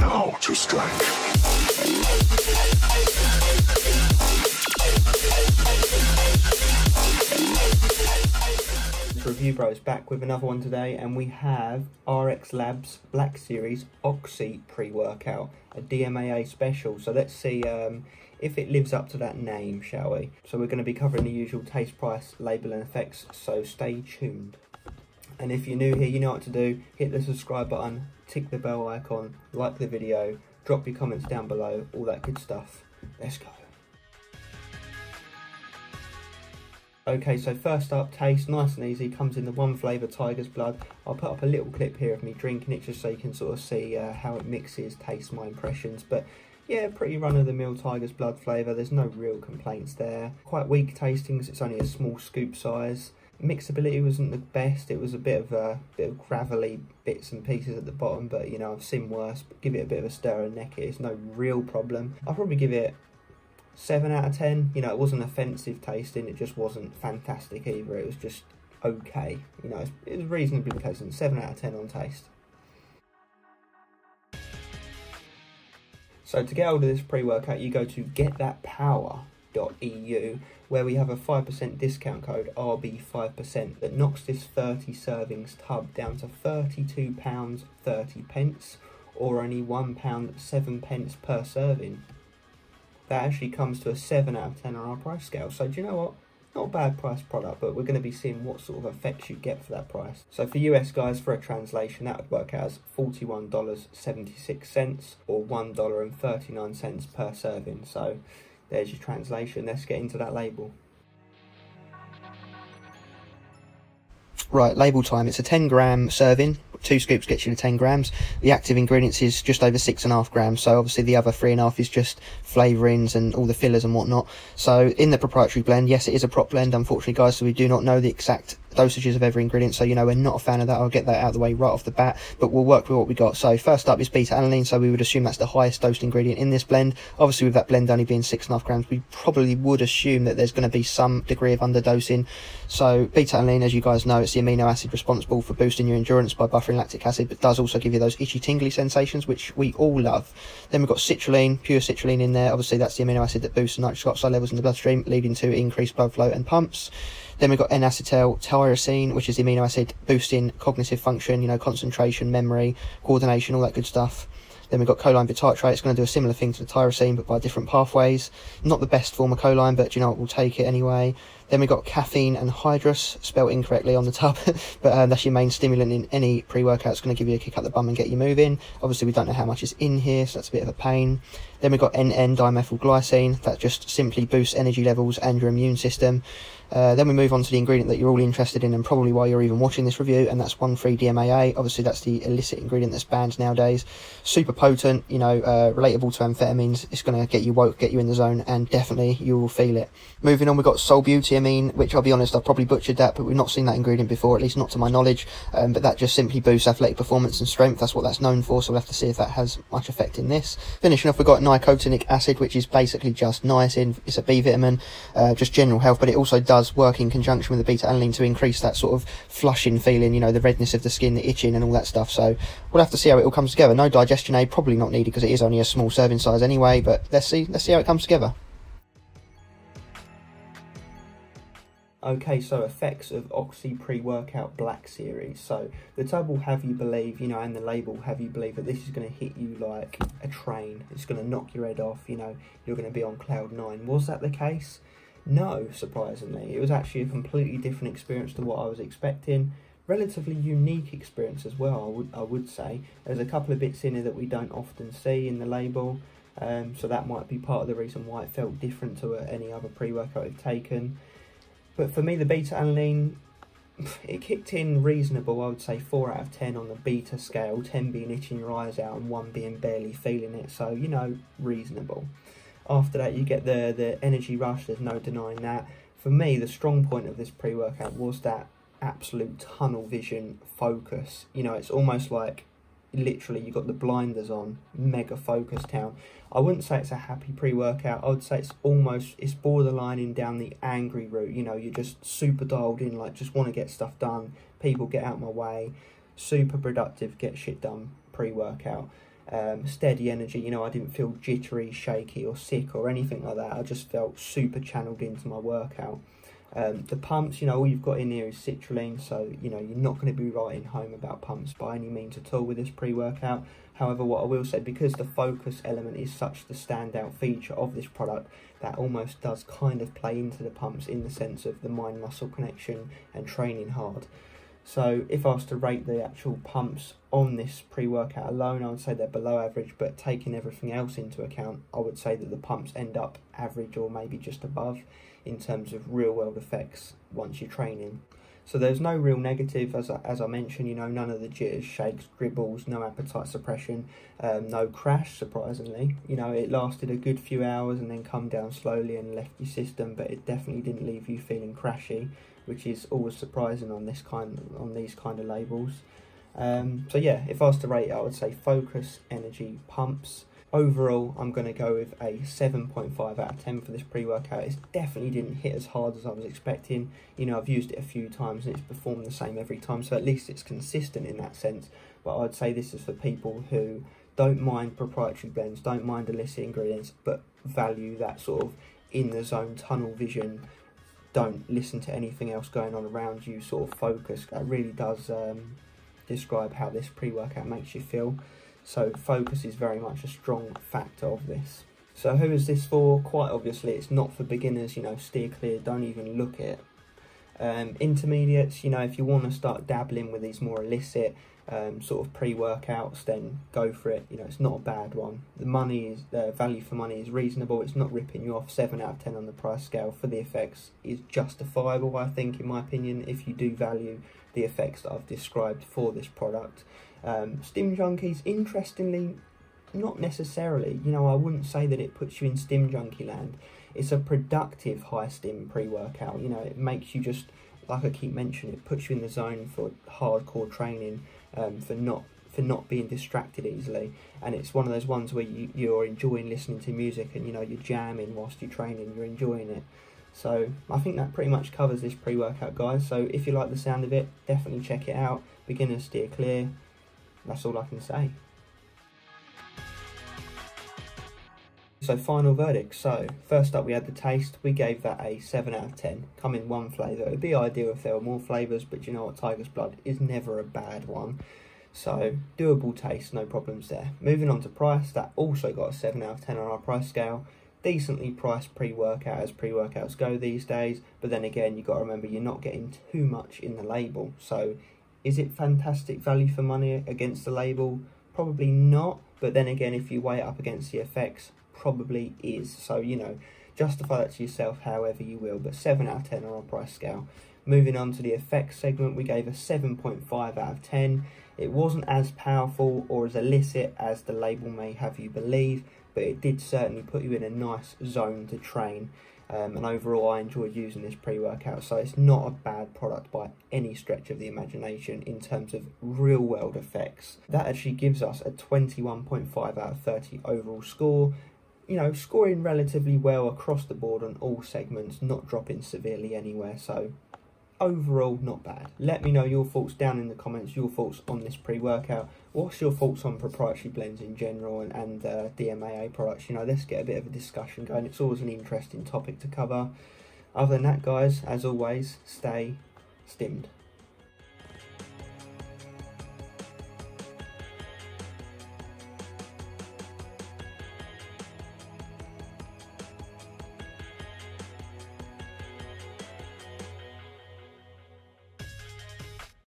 Now to strike. Review Bros back with another one today, and we have RX Labs Black Series Oxy pre workout, a DMAA special. So let's see um, if it lives up to that name, shall we? So we're going to be covering the usual taste, price, label, and effects, so stay tuned. And if you're new here, you know what to do hit the subscribe button, tick the bell icon, like the video, drop your comments down below, all that good stuff. Let's go. Okay, so first up, taste, nice and easy, comes in the one flavour Tiger's Blood. I'll put up a little clip here of me drinking it just so you can sort of see uh, how it mixes, taste my impressions. But yeah, pretty run-of-the-mill Tiger's Blood flavour, there's no real complaints there. Quite weak tasting because it's only a small scoop size. Mixability wasn't the best, it was a bit of a bit of gravelly bits and pieces at the bottom, but you know, I've seen worse. Give it a bit of a stir and neck it, it's no real problem. I'll probably give it 7 out of 10. You know, it wasn't offensive tasting, it just wasn't fantastic either. It was just okay. You know, it was reasonably pleasant. 7 out of 10 on taste. So to get hold of this pre-workout, you go to getthatpower.eu where we have a 5% discount code RB5% that knocks this 30 servings tub down to £32 30 pence or only £1 7 pence per serving that actually comes to a 7 out of 10 on our price scale. So do you know what? Not a bad price product, but we're going to be seeing what sort of effects you get for that price. So for US guys, for a translation, that would work out as $41.76 or $1.39 per serving. So there's your translation. Let's get into that label. Right, label time. It's a 10 gram serving. Two scoops gets you to 10 grams. The active ingredients is just over six and a half grams. So obviously the other three and a half is just flavourings and all the fillers and whatnot. So in the proprietary blend, yes, it is a prop blend, unfortunately, guys. So we do not know the exact dosages of every ingredient. So, you know, we're not a fan of that. I'll get that out of the way right off the bat, but we'll work with what we got. So first up is beta alanine. So we would assume that's the highest dosed ingredient in this blend. Obviously with that blend only being six and a half grams, we probably would assume that there's going to be some degree of underdosing. So beta alanine, as you guys know, it's the amino acid responsible for boosting your endurance by buffering lactic acid, but does also give you those itchy tingly sensations, which we all love. Then we've got citrulline, pure citrulline in there. Obviously that's the amino acid that boosts nitric oxide levels in the bloodstream, leading to increased blood flow and pumps. Then we've got N-acetyl tyrosine, which is the amino acid boosting cognitive function, you know, concentration, memory, coordination, all that good stuff. Then we've got choline bitartrate. It's going to do a similar thing to the tyrosine, but by different pathways. Not the best form of choline, but you know we'll take it anyway. Then we've got caffeine anhydrous, spelled incorrectly on the tub, but um, that's your main stimulant in any pre-workout. It's going to give you a kick up the bum and get you moving. Obviously, we don't know how much is in here, so that's a bit of a pain. Then we've got NN dimethylglycine. That just simply boosts energy levels and your immune system. Uh, then we move on to the ingredient that you're all interested in and probably why you're even watching this review, and that's 1,3-DMAA. Obviously, that's the illicit ingredient that's banned nowadays. Super potent, you know, uh, relatable to amphetamines. It's going to get you woke, get you in the zone, and definitely you will feel it. Moving on, we've got solbutamine, which I'll be honest, I've probably butchered that, but we've not seen that ingredient before, at least not to my knowledge. Um, but that just simply boosts athletic performance and strength. That's what that's known for, so we'll have to see if that has much effect in this. Finishing off, we've got nicotinic acid, which is basically just niacin. It's a B vitamin, uh, just general health, but it also does work in conjunction with the beta alanine to increase that sort of flushing feeling, you know, the redness of the skin, the itching, and all that stuff. So we'll have to see how it all comes together. No digestion aid, probably not needed because it is only a small serving size anyway. But let's see, let's see how it comes together. Okay, so effects of Oxy pre-workout Black Series. So the tub will have you believe, you know, and the label have you believe that this is going to hit you like a train. It's going to knock your head off. You know, you're going to be on cloud nine. Was that the case? No, surprisingly, it was actually a completely different experience to what I was expecting. Relatively unique experience as well. I would I would say there's a couple of bits in here that we don't often see in the label. Um, so that might be part of the reason why it felt different to uh, any other pre-workout I've taken. But for me, the beta alanine, it kicked in reasonable. I would say 4 out of 10 on the beta scale, 10 being itching your eyes out and 1 being barely feeling it. So, you know, reasonable. After that, you get the, the energy rush, there's no denying that. For me, the strong point of this pre workout was that absolute tunnel vision focus. You know, it's almost like literally you've got the blinders on, mega focused town. I wouldn't say it's a happy pre-workout. I would say it's almost it's borderlining down the angry route. You know, you're just super dialed in, like just want to get stuff done. People get out my way. Super productive, get shit done pre-workout. Um, steady energy. You know, I didn't feel jittery, shaky, or sick or anything like that. I just felt super channeled into my workout. Um, the pumps, you know, all you've got in here is citrulline, so you know you're not going to be writing home about pumps by any means at all with this pre-workout. However, what I will say, because the focus element is such the standout feature of this product, that almost does kind of play into the pumps in the sense of the mind-muscle connection and training hard. So if I was to rate the actual pumps on this pre-workout alone, I would say they're below average, but taking everything else into account, I would say that the pumps end up average or maybe just above in terms of real world effects once you're training. So there's no real negative, as I, as I mentioned, you know, none of the jitters, shakes, dribbles, no appetite suppression, um, no crash, surprisingly. You know, it lasted a good few hours and then come down slowly and left your system, but it definitely didn't leave you feeling crashy, which is always surprising on this kind on these kind of labels. Um, so yeah, if I was to rate it, I would say focus, energy, pumps, Overall, I'm going to go with a 7.5 out of 10 for this pre-workout. It definitely didn't hit as hard as I was expecting. You know, I've used it a few times and it's performed the same every time, so at least it's consistent in that sense. But I'd say this is for people who don't mind proprietary blends, don't mind illicit ingredients, but value that sort of in the zone tunnel vision. Don't listen to anything else going on around you, sort of focus. That really does um, describe how this pre-workout makes you feel. So focus is very much a strong factor of this. So who is this for? Quite obviously it's not for beginners, you know, steer clear, don't even look at it. Um, intermediates, you know, if you want to start dabbling with these more illicit um, sort of pre-workouts, then go for it. You know, it's not a bad one. The money is the value for money is reasonable. It's not ripping you off. Seven out of ten on the price scale for the effects is justifiable. I think, in my opinion, if you do value the effects that I've described for this product. Um, Stim Junkies, interestingly, not necessarily. You know, I wouldn't say that it puts you in Stim Junkie land. It's a productive high stim pre workout. You know, it makes you just, like I keep mentioning, it puts you in the zone for hardcore training, um, for not for not being distracted easily and it's one of those ones where you, you're enjoying listening to music and you know you're jamming whilst you're training you're enjoying it so I think that pretty much covers this pre-workout guys. So if you like the sound of it, definitely check it out. Beginners steer clear. That's all I can say. So final verdict. So first up we had the taste. We gave that a 7 out of 10. Come in one flavour. It would be ideal if there were more flavours, but you know what, Tiger's Blood is never a bad one. So doable taste, no problems there. Moving on to price, that also got a 7 out of 10 on our price scale decently priced pre-workout as pre-workouts go these days but then again you've got to remember you're not getting too much in the label so is it fantastic value for money against the label? Probably not but then again if you weigh it up against the effects probably is. So you know justify that to yourself however you will but 7 out of 10 on our price scale. Moving on to the effects segment we gave a 7.5 out of 10 it wasn't as powerful or as illicit as the label may have you believe but it did certainly put you in a nice zone to train. Um, and overall, I enjoyed using this pre workout, so it's not a bad product by any stretch of the imagination in terms of real world effects. That actually gives us a 21.5 out of 30 overall score. You know, scoring relatively well across the board on all segments, not dropping severely anywhere, so overall not bad. Let me know your thoughts down in the comments, your thoughts on this pre-workout. What's your thoughts on proprietary blends in general and, and uh, DMAA products? You know, let's get a bit of a discussion going. It's always an interesting topic to cover. Other than that, guys, as always, stay stimmed.